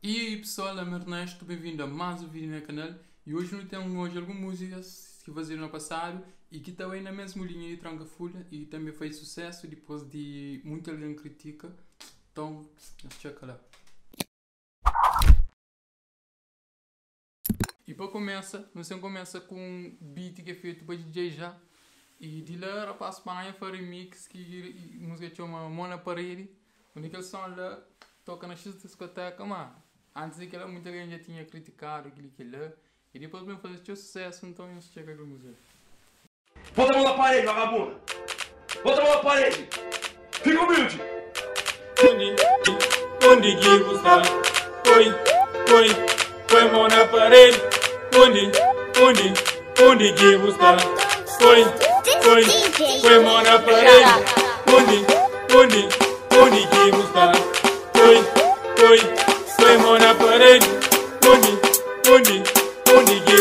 E aí pessoal, é Ernesto, bem-vindo a mais um vídeo no canal. E hoje nós temos hoje algumas músicas que faziam no passado. E que aí na mesma linha de Tranca Folha. E também fez sucesso depois de muita alguém critica, então checa lá. E para começar, nós começa com um beat que é feito para DJ já. E de lá rapaz para para remix que música chama Mona Parede, onde eles são lá? Toca na X discoteca, mano. Antes daquela, muita gente já tinha criticado aquilo que lá. E depois mesmo fazer seu sucesso, então isso chega aquele museu. Bota a mão na parede, vagabundo! Bota a mão na parede! Fica humilde! Onde, onde que buscar? Oi, oi, põe mão na parede. Onde, onde, onde que buscar? Oi, oi, põe mão na parede. Onde, onde, onde na parede. Onde, onde, onde que?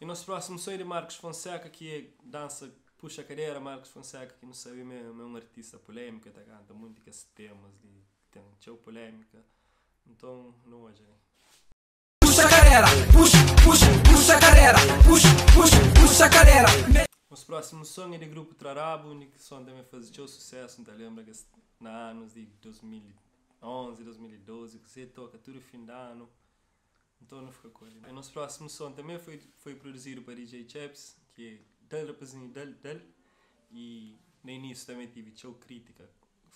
E nosso próximo som é de Marcos Fonseca, que é dança, puxa a cadeira, Marcos Fonseca, que não sabe é um artista polêmico, tá, canta muito com esses temas, de, tem tchau polêmica. Então, não hoje. Puxa a galera, puxa, puxa, puxa a galera, puxa, puxa, puxa a galera. Nosso próximo som é de grupo Trarabo, que som também faz teu sucesso, então lembra que na anos de 2011, 2012, que você toca tudo fim de ano. Então não fica ele. E nosso próximo som também foi, foi produzido por DJ Chaps, que é del representante del, del. E no início também tive show crítica.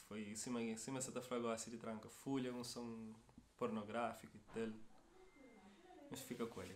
Foi em cima, em cima fragossa de tranca folha, um som pornográfico e tal. Mas fica com ele.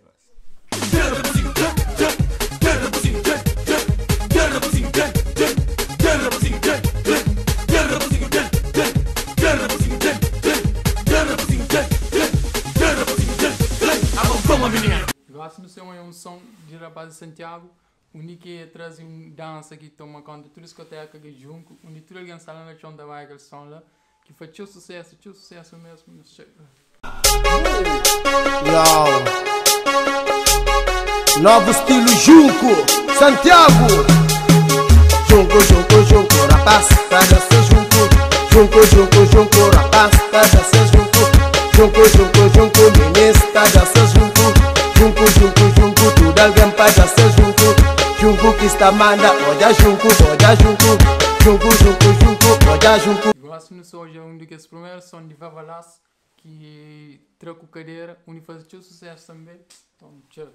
De rapaz de Santiago, onde que traz um dança que toma conta de tudo discoteca que junto, onde tudo alguém sala na chão da vai aquele som lá, que foi teu sucesso, teu sucesso mesmo. não sei. Yo. Novo estilo Junco, Santiago. Junco, Junco, Junco, rapaz, cada ser junco. Junco, Junco, Junco, rapaz, cada ser junco. Junco, Junco, Junco, meninas, cada ser junco. Junco, Junco, alguém pode ser junco. Junco que está manda, olha Junco, olha Junco. Junco, Junco, Junco, olha Junco. Não sou hoje um dos primeiros som de Vavalas, que troca cadeira, onde faz teu sucesso também. Então, check.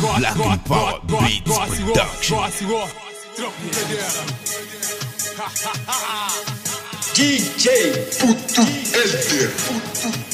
Black and Power Beats Production. DJ Puto Elder.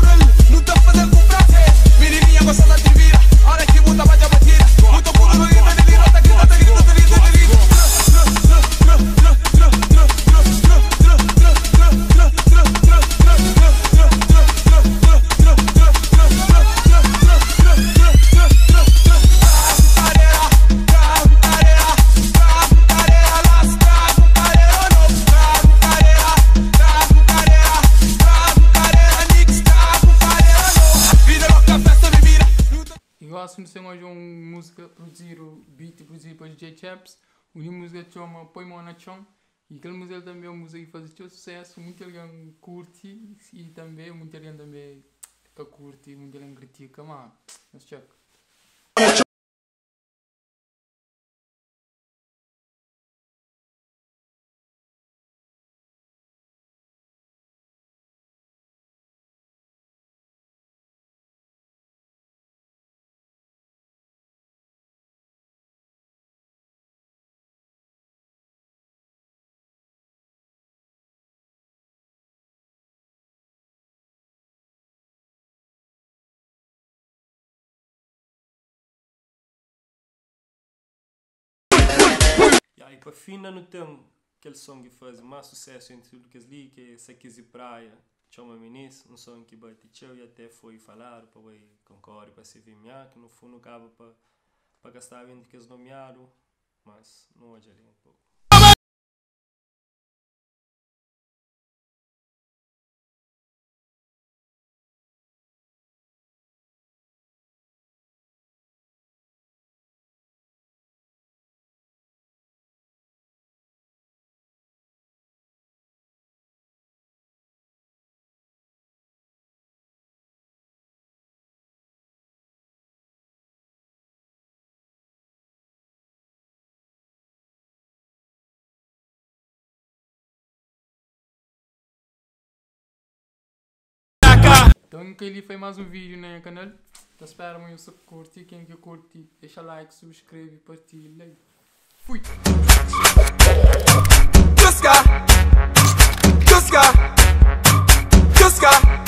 não Eu não sei hoje uma música produzida, beat produzido por DJ Chaps, uma música chama Põe Mão na Chão, e aquela música também é uma música que faz teu sucesso, muita alguém curte, e também muita alguém também que curte, muita alguém critica, mas, mas check. E para fim, não tem aquele som que faz mais sucesso entre tudo que as li, que é Se Quise Praia, Chama Minis, um som que bate tchau e até foi falar para o concorre para se vir que no fundo acaba para para gastar entre que as nomearam, mas não hoje ali um pouco. Que ele foi mais um vídeo no canal. Então, espero muito você curtir. Quem que curte, deixa like, subscreve, partilha. aí. Fui! Tuska, Tuska, Tuska.